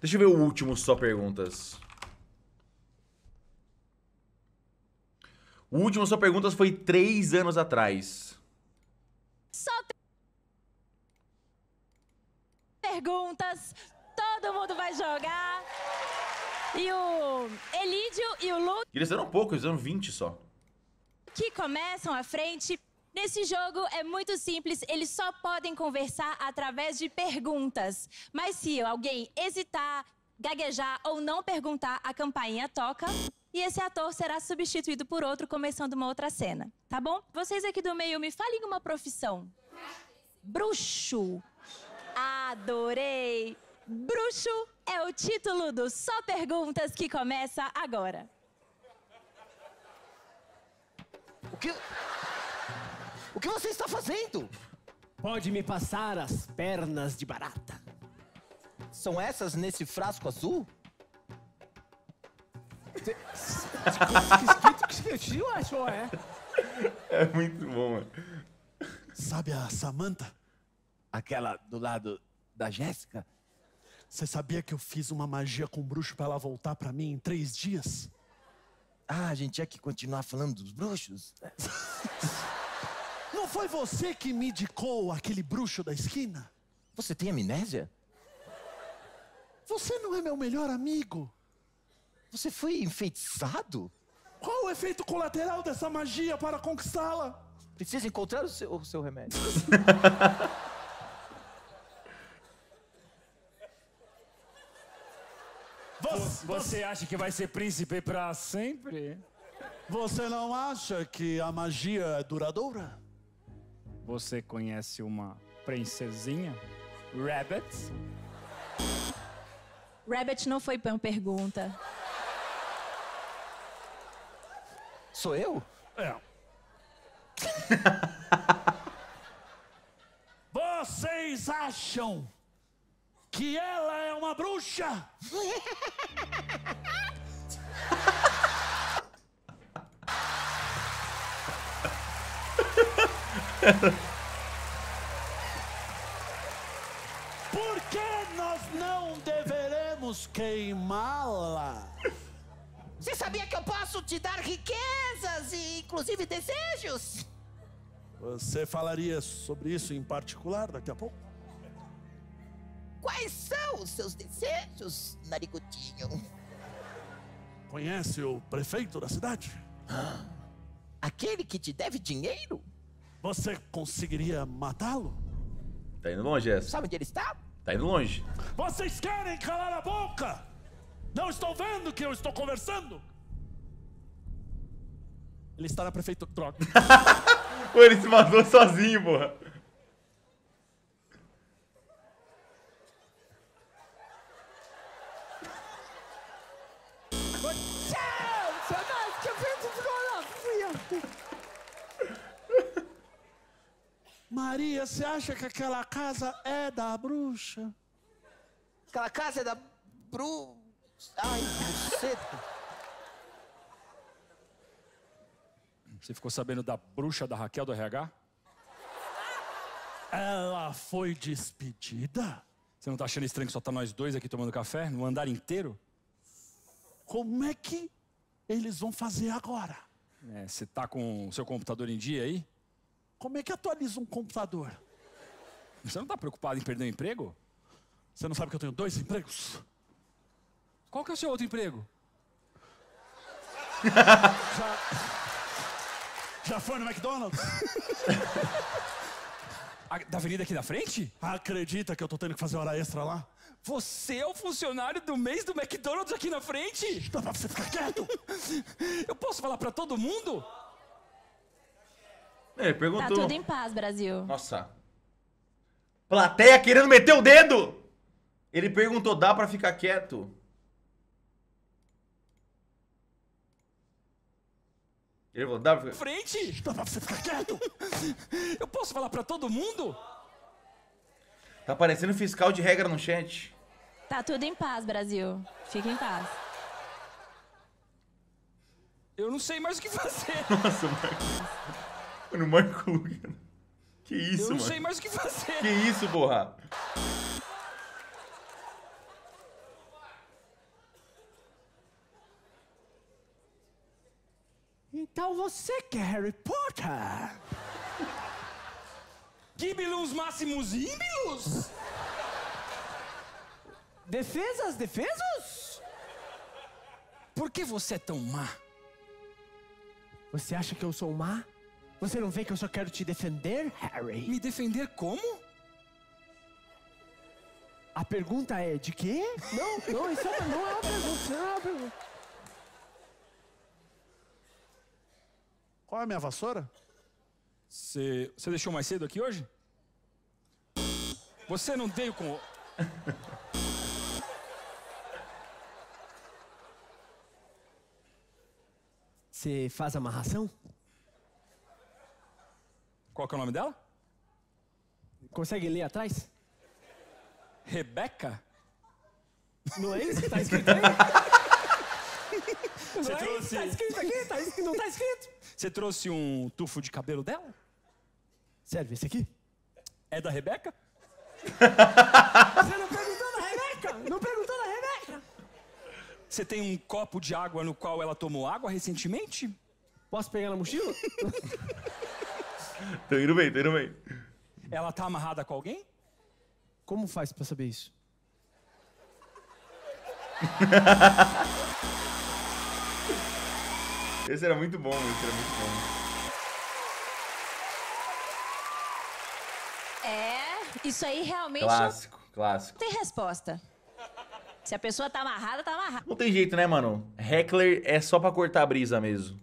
Deixa eu ver o último só perguntas. O último só perguntas foi três anos atrás. Só perguntas. Todo mundo vai jogar. E o Elídio e o Lu Eles eram poucos, eles eram 20 só. que começam à frente. Nesse jogo é muito simples, eles só podem conversar através de perguntas. Mas se alguém hesitar, gaguejar ou não perguntar, a campainha toca e esse ator será substituído por outro, começando uma outra cena. Tá bom? Vocês aqui do meio, me falem uma profissão. Bruxo. Adorei! Bruxo é o título do Só Perguntas que começa agora. O que. O que você está fazendo? Pode me passar as pernas de barata. São essas nesse frasco azul? Que esquisito, achou, é? É muito bom, mano. Sabe a Samantha? Aquela do lado da Jéssica? Você sabia que eu fiz uma magia com o bruxo pra ela voltar pra mim em três dias? Ah, a gente tinha que continuar falando dos bruxos? Não foi você que me indicou aquele bruxo da esquina? Você tem amnésia? Você não é meu melhor amigo. Você foi enfeitiçado? Qual o efeito colateral dessa magia para conquistá-la? Precisa encontrar o seu, o seu remédio. Você, Você acha que vai ser príncipe pra sempre? você não acha que a magia é duradoura? Você conhece uma princesinha? Rabbit? Rabbit não foi uma pergunta. Sou eu? É. Vocês acham que ela é uma bruxa? Por que nós não deveremos queimá-la? Você sabia que eu posso te dar riquezas e inclusive desejos? Você falaria sobre isso em particular daqui a pouco? Quais são os seus desejos, narigutinho? Conhece o prefeito da cidade? Aquele que te deve dinheiro? Você conseguiria matá-lo? Tá indo longe essa. Sabe onde ele está? Tá indo longe. Vocês querem calar a boca? Não estão vendo que eu estou conversando? Ele está na prefeitura. Droga. Pô, ele se matou sozinho, porra. Maria, você acha que aquela casa é da bruxa? Aquela casa é da Bru. Ai, buceta. Você ficou sabendo da bruxa da Raquel do RH? Ela foi despedida? Você não tá achando estranho que só tá nós dois aqui tomando café? No andar inteiro? Como é que eles vão fazer agora? É, você tá com o seu computador em dia aí? Como é que atualiza um computador? Você não tá preocupado em perder o emprego? Você não sabe que eu tenho dois empregos? Qual que é o seu outro emprego? Já foi no McDonald's? A, da avenida aqui da frente? Acredita que eu tô tendo que fazer hora extra lá? Você é o funcionário do mês do McDonald's aqui na frente? Dá pra você ficar quieto? Eu posso falar pra todo mundo? Ele Tá perguntou. tudo em paz, Brasil. Nossa. Plateia querendo meter o dedo! Ele perguntou, dá pra ficar quieto? Ele falou, dá pra ficar... Frente? Dá pra você ficar quieto? Eu posso falar pra todo mundo? Tá aparecendo fiscal de regra no chat. Tá tudo em paz, Brasil. Fica em paz. Eu não sei mais o que fazer. Nossa, Marco no Marco Lugan. Que isso, mano? Eu não mano. sei mais o que fazer. Que isso, porra? Então você que é Harry Potter? Gibilus Maximus Ibilus? Defesas, defesos? Por que você é tão má? Você acha que eu sou má? Você não vê que eu só quero te defender, Harry? Me defender como? A pergunta é de quê? Não, não, isso é- não é uma pergunta, isso não é uma pergunta. Qual é a minha vassoura? Você, você deixou mais cedo aqui hoje? Você não veio com. Você faz amarração? Qual que é o nome dela? Consegue ler atrás? Rebeca? Não é isso que tá escrito aí? Você não é isso que trouxe, tá escrito aqui? Tá escrito, não tá escrito? você trouxe um tufo de cabelo dela? Serve esse aqui? É da Rebeca? Você não perguntou da Rebeca? Não perguntou da Rebeca? Você tem um copo de água no qual ela tomou água recentemente? Posso pegar na mochila? Tô indo bem, tô indo bem. Ela tá amarrada com alguém? Como faz pra saber isso? Esse era muito bom, esse era muito bom. É, isso aí realmente Clássico, clássico. não tem resposta. Se a pessoa tá amarrada, tá amarrada. Não tem jeito, né, mano? Heckler é só pra cortar a brisa mesmo.